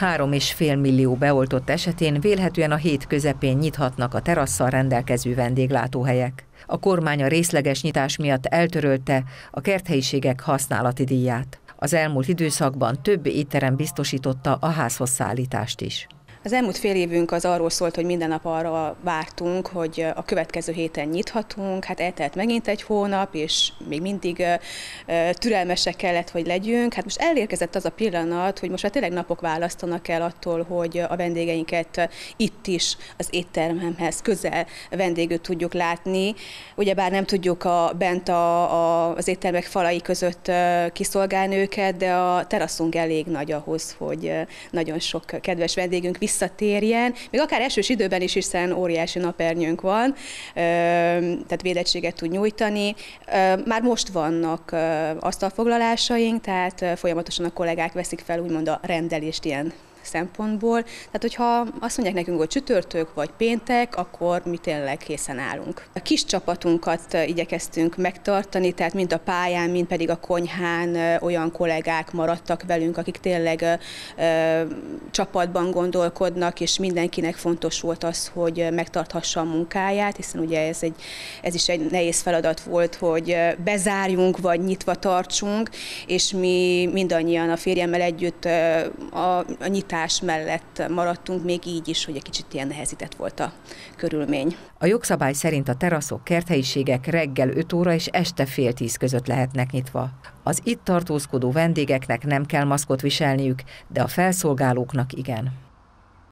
3,5 millió beoltott esetén vélhetően a hét közepén nyithatnak a terasszal rendelkező vendéglátóhelyek. A kormány a részleges nyitás miatt eltörölte a kerthelyiségek használati díját. Az elmúlt időszakban több étterem biztosította a házhoz szállítást is. Az elmúlt fél évünk az arról szólt, hogy minden nap arra vártunk, hogy a következő héten nyithatunk. Hát eltelt megint egy hónap, és még mindig türelmesek kellett, hogy legyünk. Hát most elérkezett az a pillanat, hogy most már tényleg napok választanak el attól, hogy a vendégeinket itt is az éttermemhez közel vendégőt tudjuk látni. Ugyebár nem tudjuk a, bent a, a, az éttermek falai között kiszolgálni őket, de a teraszunk elég nagy ahhoz, hogy nagyon sok kedves vendégünk visszatérjen, még akár esős időben is, hiszen óriási napernyőnk van, tehát védettséget tud nyújtani. Már most vannak asztalfoglalásaink, tehát folyamatosan a kollégák veszik fel úgymond a rendelést ilyen szempontból. Tehát, hogyha azt mondják nekünk, hogy csütörtök vagy péntek, akkor mi tényleg készen állunk. A kis csapatunkat igyekeztünk megtartani, tehát mind a pályán, mind pedig a konyhán olyan kollégák maradtak velünk, akik tényleg ö, csapatban gondolkodnak, és mindenkinek fontos volt az, hogy megtarthassa a munkáját, hiszen ugye ez, egy, ez is egy nehéz feladat volt, hogy bezárjunk, vagy nyitva tartsunk, és mi mindannyian a férjemmel együtt a, a nyitás lakás mellett maradtunk, még így is, hogy egy kicsit ilyen nehezített volt a körülmény. A jogszabály szerint a teraszok, kerthelyiségek reggel 5 óra és este fél tíz között lehetnek nyitva. Az itt tartózkodó vendégeknek nem kell maszkot viselniük, de a felszolgálóknak igen.